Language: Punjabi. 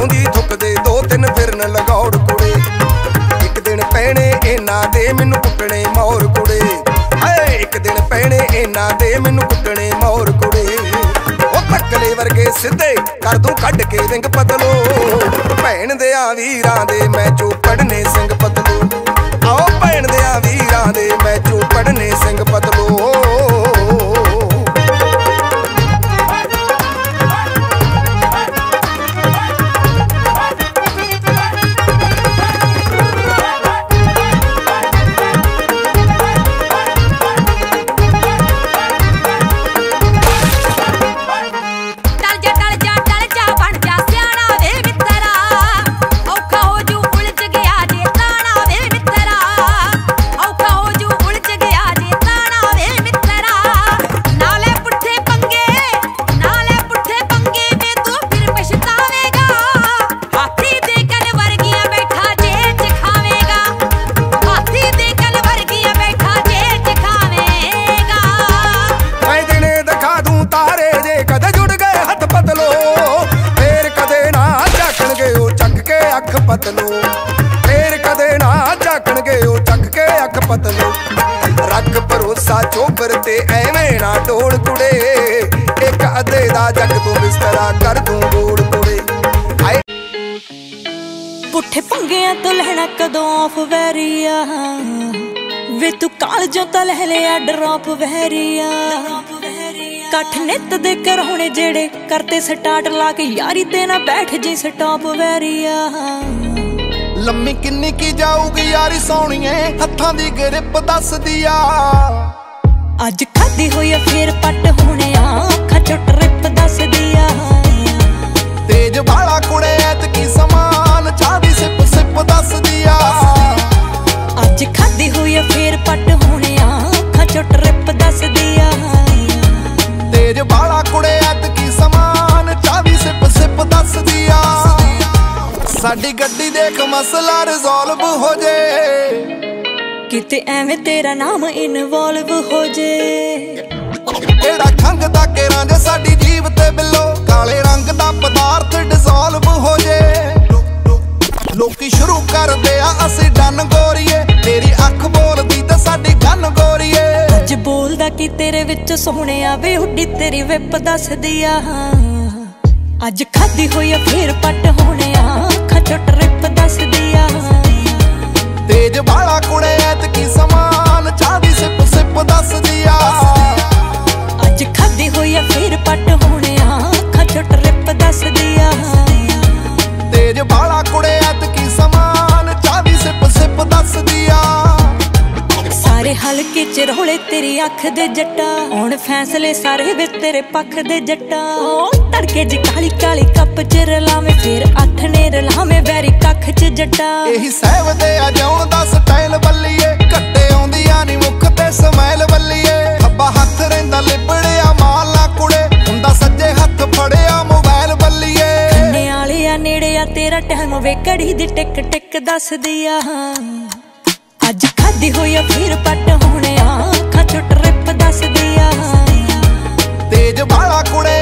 ਆਉਂਦੀ, ਥੁੱਕਦੇ ਦੋ ਤਿੰਨ ਫਿਰਨ ਲਗਾਉੜ ਕੁੜੇ। ਇੱਕ ਦਿਨ ਪਹਿਣੇ ਇਹਨਾਂ ਦੇ ਮੈਨੂੰ ਕੁੱਟਣੇ ਮੌਰ ਕੁੜੇ। ਹਏ, ਇੱਕ ਦਿਨ ਪਹਿਣੇ ਇਹਨਾਂ ਦੇ ਮੈਨੂੰ ਕੁੱਟਣੇ ਮੌਰ ਕੁੜੇ। ਉਹ ਤੱਕਲੇ ਵਰਗੇ ਸਿੱਧੇ ਕਰ ਦੂੰ ਕੱਢ ਕੇ ਰਿੰਗ ਪਤਲੋ। ਭੈਣ ਦੇ ਆ ਵੀਰਾਂ ਦੇ ਮੈਂ ਚੋ ਪੜਨੇ ਸਿੰਘ ਪਤਲੋ। ਆਓ ਭੈਣ ਦੇ ਆ ਵੀਰਾਂ ਦੇ ਮੈਂ ਚੋ ਤੇ ਐਵੇਂ ਨਾ ਢੋਲ ਕੁੜੇ ਇੱਕ ਅੱਧੇ ਦਾ ਜੱਗ ਤੂੰ ਬਿਸਤਰਾ ਕਰ ਦੂੰ ਗੋੜ ਕੁੜੇ ਆਏ ਪੁੱਠੇ ਪੰਗਿਆਂ ਤੋਂ ਲੈਣਾ ਕਦੋਂ ਆਫ ਵੈਰੀਆ ਵੇ ਤੂੰ ਕਾਲਜੋਂ ਤਾਂ ਲੈ ਲਿਆ ਡ੍ਰੌਪ ਵੈਰੀਆ ਕੱਠ ਨਿੱਤ ਦੇ ਕਰਾਉਣੇ ਜਿਹੜੇ ਕਰਤੇ ਸਟਾਰਟ ਲਾ ਕੇ ਯਾਰੀ ਤੇ ਨਾ ਬੈਠ ਜੀ ਸਟਾਪ ਵੈਰੀਆ ਲੰਮੀ ਕਿੰਨੀ ਕੀ ਜਾਊਗੀ ਯਾਰੀ ਸੋਹਣੀਏ ਹੱਥਾਂ ਦੀ ਗ੍ਰਿਪ ਦੱਸਦੀ ਆ। ਅੱਜ ਖਾਦੀ ਹੋਈ ਫੇਰ ਪੱਟ ਹੋਣੇ ਆ। ਅੱਖਾਂ ਚੋਂ ਟ੍ਰਿਪ ਦੱਸਦੀ ਆ। ਤੇਜ ਵਾਲਾ ਕੁੜੇ ਐਤਕੀ ਸਮਾਨ ਚਾਹ ਸਿਪ ਸਿਪ ਦੱਸਦੀ ਆ। ਅੱਜ ਖਾਦੀ ਹੋਈ ਫੇਰ ਪੱਟ ਹੋਣੇ ਆ। ਅੱਖਾਂ ਚੋਂ ਟ੍ਰਿਪ ਦੱਸਦੀ ਆ। ਤੇਜ ਵਾਲਾ ਕੁੜੇ ਐਤਕੀ ਸਮਾਨ ਚਾਹ ਦੀ ਸਿਪ ਸਿਪ ਦੱਸਦੀ ਆ। ਸਾਡੀ ਗੱਡੀ ਦੇਖ ਮਸਲਾ ਰਿਜ਼ੋਲਵ ਹੋ ਜੇ। ਕਿਤੇ ਐਵੇਂ ਤੇਰਾ ਨਾਮ ਇਨਵੋਲਵ ਹੋ ਜੇ। ਕਿਹੜਾ ਖੰਗ ਦਾ ਕੇਰਾਂ ਜੇ ਸਾਡੀ ਜੀਵ ਤੇ ਬਿੱਲੋ ਕਾਲੇ ਰੰਗ ਦਾ ਪਦਾਰਥ ਡਿਸੋਲਵ ਹੋ ਜੇ। ਲੋਕੀ ਸ਼ੁਰੂ ਕਰਦੇ ਆ ਅਸੀਂ ਡਨ ਗੋਰੀਏ। ਤੇਰੀ ਅੱਖ ਬੋਲਦੀ ਤੇ ਸਾਡੀ ਗਨ ਗੋਰੀਏ। ਅੱਜ ਬੋਲਦਾ ਕਿ ਤੇਰੇ ਵਿੱਚ ਸੋਹਣਿਆ ਵੇ ਉੱਡੀ ਤੇਰੀ ਵਿਪ ਦੱਸਦੀ ਆ। ਅੱਜ ਖਾਦੀ ਹੋਈ ਆ ਫੇਰ ਪੱਟ ਹੋਣਿਆ ਅੱਖਾਂ ਚੋਂ ਟ੍ਰਿਪ ਦੱਸਦੀ ਆ। ਤੇਜ ਵਾਲਾ ਕੁੜੇ ਤੇਜ ਕੁੜੇ ਸਮਾਨ ਸਿਪ ਸਿਪ ਸਾਰੇ ਹਲਕੇ ਚ ਰੋਲੇ ਤੇਰੀ ਅੱਖ ਦੇ ਜੱਟਾ। ਹੁਣ ਫੈਸਲੇ ਸਾਰੇ ਵੇ ਤੇਰੇ ਪੱਖ ਦੇ ਜੱਟਾ। ਓ ਤੜਕੇ ਚ ਕਾਲੀ ਕਾਲੀ ਕੱਪ ਚ ਰਲਾਵੇਂ ਫੇਰ ਅੱਠ ਨੇ ਰਲਾਵੇਂ ਵੈਰੀ ਕੱਖ ਚ ਜੱਟਾ। ਇਹੀ ਸਹਿਬਦੇ ਆ ਜਾਉਣ ਦਾ ਦੀ ਟਿਕ ਟਿਕ ਦੱਸਦੀ ਆ। ਅੱਜ ਖਾਦੀ ਹੋਈ ਆ, ਫਿਰ ਪੱਟ ਹੋਣਿਆ ਅੱਖਾਂ ਚੁੱਟ ਟ੍ਰਿਪ ਦੱਸਦੀ ਆ। ਤੇਜ ਵਾਲਾ ਕੁੜੇ